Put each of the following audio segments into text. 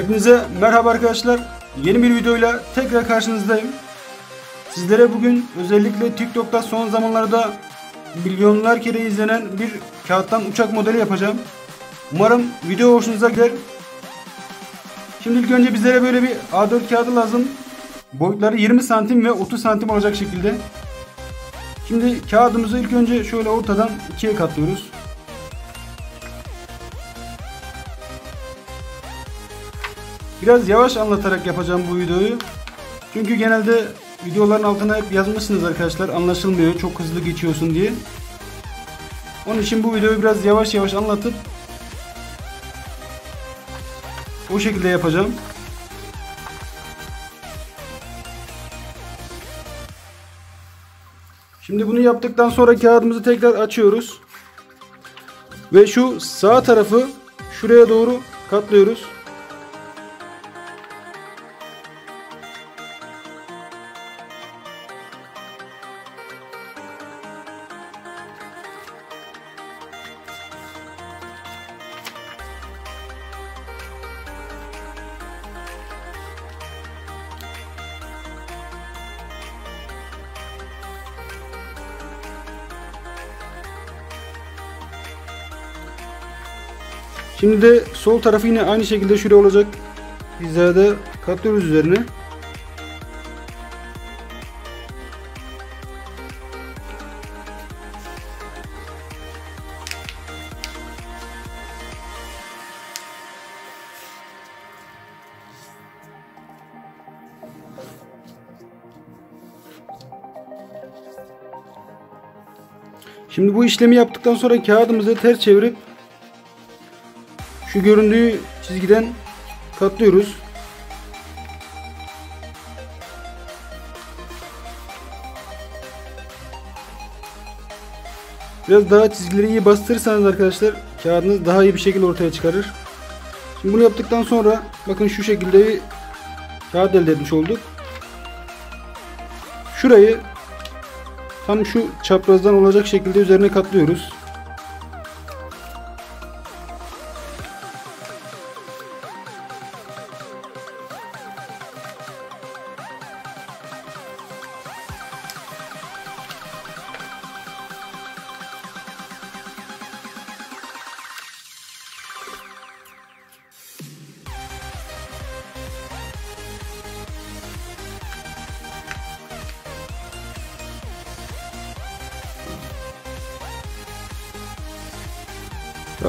Hepinize merhaba arkadaşlar. Yeni bir videoyla tekrar karşınızdayım. Sizlere bugün özellikle TikTok'ta son zamanlarda milyonlar kere izlenen bir kağıttan uçak modeli yapacağım. Umarım video hoşunuza gider. Şimdi ilk önce bizlere böyle bir A4 kağıdı lazım. Boyutları 20 santim ve 30 santim olacak şekilde. Şimdi kağıdımızı ilk önce şöyle ortadan ikiye katlıyoruz. Biraz yavaş anlatarak yapacağım bu videoyu. Çünkü genelde videoların altına hep yazmışsınız arkadaşlar anlaşılmıyor çok hızlı geçiyorsun diye. Onun için bu videoyu biraz yavaş yavaş anlatıp o şekilde yapacağım. Şimdi bunu yaptıktan sonra kağıdımızı tekrar açıyoruz. Ve şu sağ tarafı şuraya doğru katlıyoruz. Şimdi de sol tarafı yine aynı şekilde şuraya olacak hizada katlıyoruz üzerine. Şimdi bu işlemi yaptıktan sonra kağıdımızı ters çevirip şu göründüğü çizgiden katlıyoruz. Biraz daha çizgileri iyi bastırırsanız arkadaşlar kağıdınız daha iyi bir şekilde ortaya çıkarır. Şimdi bunu yaptıktan sonra bakın şu şekilde bir kağıt elde etmiş olduk. Şurayı tam şu çaprazdan olacak şekilde üzerine katlıyoruz.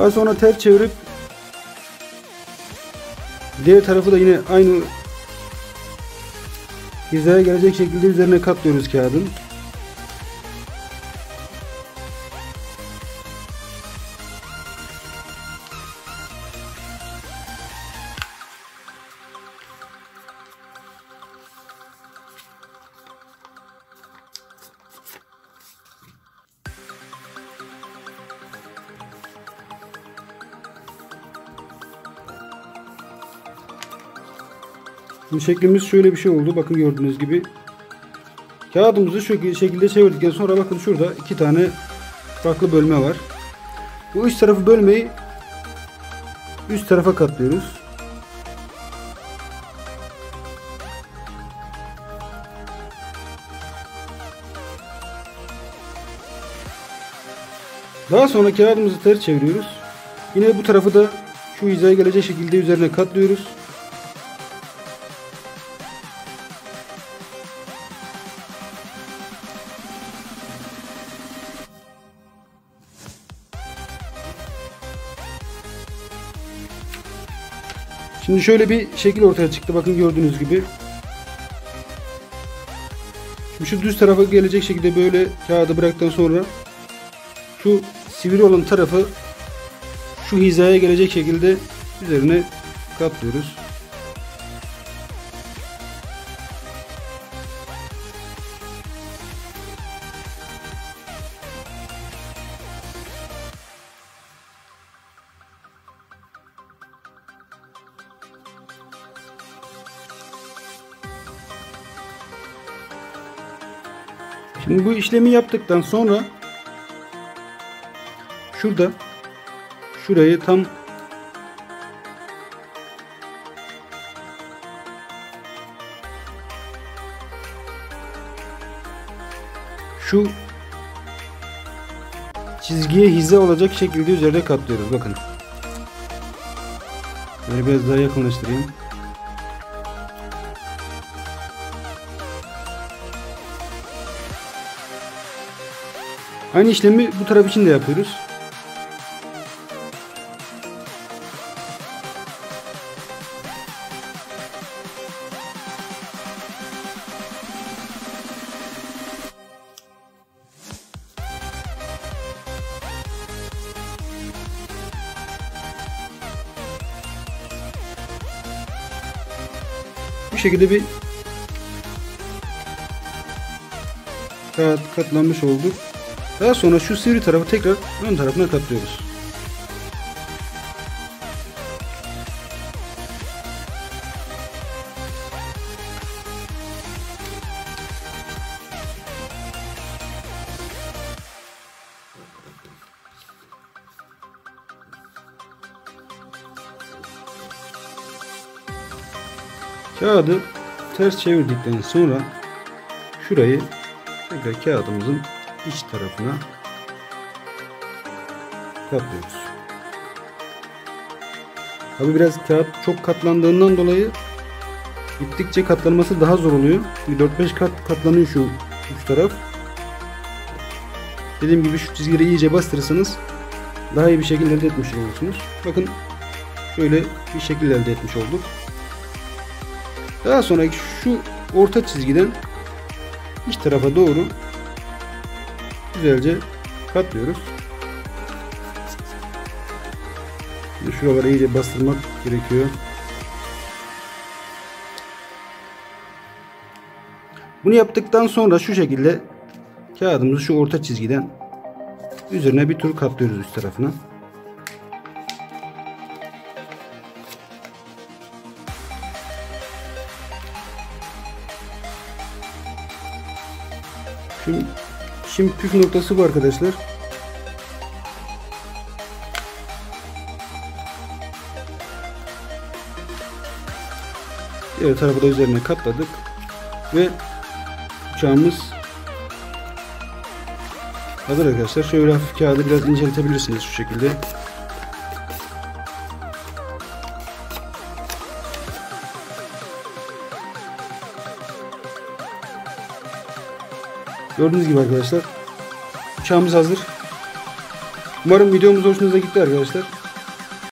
Daha sonra ters çevirip diğer tarafı da yine aynı hizaya gelecek şekilde üzerine katlıyoruz kağıdın. Şimdi şeklimiz şöyle bir şey oldu. Bakın gördüğünüz gibi. Kağıdımızı şu şekilde çevirdikten sonra bakın şurada iki tane farklı bölme var. Bu üst tarafı bölmeyi üst tarafa katlıyoruz. Daha sonra kağıdımızı ters çeviriyoruz. Yine bu tarafı da şu hizaya gelecek şekilde üzerine katlıyoruz. Şimdi şöyle bir şekil ortaya çıktı. Bakın gördüğünüz gibi. Şimdi şu düz tarafa gelecek şekilde böyle kağıdı bıraktıktan sonra şu sivri olan tarafı şu hizaya gelecek şekilde üzerine katlıyoruz. Şimdi bu işlemi yaptıktan sonra şurada şurayı tam şu çizgiye hize olacak şekilde üzerine katlıyoruz. Bakın. Böyle biraz daha yakınlaştırayım. Aynı işlemi bu taraf için de yapıyoruz. Bu şekilde bir kağıt katlanmış olduk. Daha sonra şu sivri tarafı tekrar ön tarafına katlıyoruz. Kağıdı ters çevirdikten sonra şurayı tekrar kağıdımızın iç tarafına katlıyoruz. Tabi biraz kağıt çok katlandığından dolayı gittikçe katlanması daha zor oluyor. 4-5 kat katlanıyor şu uç taraf. Dediğim gibi şu çizgileri iyice bastırırsanız daha iyi bir şekilde elde etmiş olursunuz. Bakın şöyle bir şekilde elde etmiş olduk. Daha sonra şu orta çizgiden iç tarafa doğru güzelce katlıyoruz. Şuraları iyice bastırmak gerekiyor. Bunu yaptıktan sonra şu şekilde kağıdımızı şu orta çizgiden üzerine bir tur katlıyoruz üst tarafına. Şimdi, şimdi püf noktası bu arkadaşlar. Diğer tarafı da üzerine katladık. Ve uçağımız hazır arkadaşlar. Şöyle hafif kağıdı biraz inceltebilirsiniz şu şekilde. Gördüğünüz gibi arkadaşlar uçağımız hazır. Umarım videomuz hoşunuza gitti arkadaşlar.